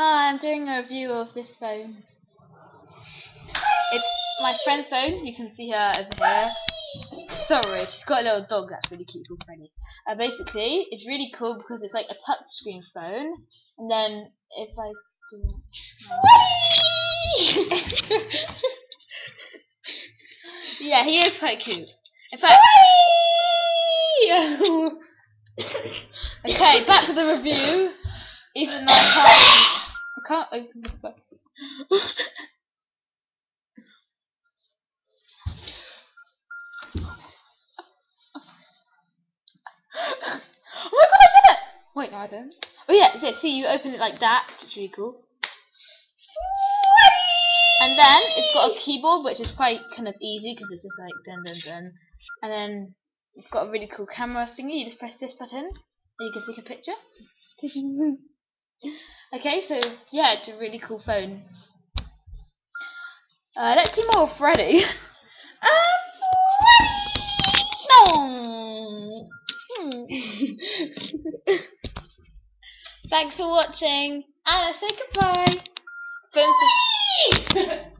Hi, I'm doing a review of this phone. It's my friend's phone. You can see her over here. Sorry, she's got a little dog that's really cute called Freddy. Uh, basically, it's really cool because it's like a touchscreen phone, and then if I do. yeah, he is quite cute. In fact. okay, back to the review. Even though I can't, I can't open this book. oh my god, I did it! Wait, no, I didn't. Oh yeah, see, you open it like that, which is really cool. And then it's got a keyboard, which is quite kind of easy because it's just like dun dun dun. And then it's got a really cool camera thingy. You just press this button, and you can take a picture. okay, so yeah, it's a really cool phone. Uh, let's see more of Freddy. uh, no. Hmm. Thanks for watching. Anna, say goodbye.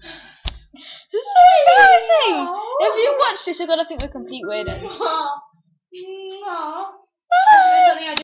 This is so embarrassing. If you watch this, you're gonna think we're complete weirdos. No.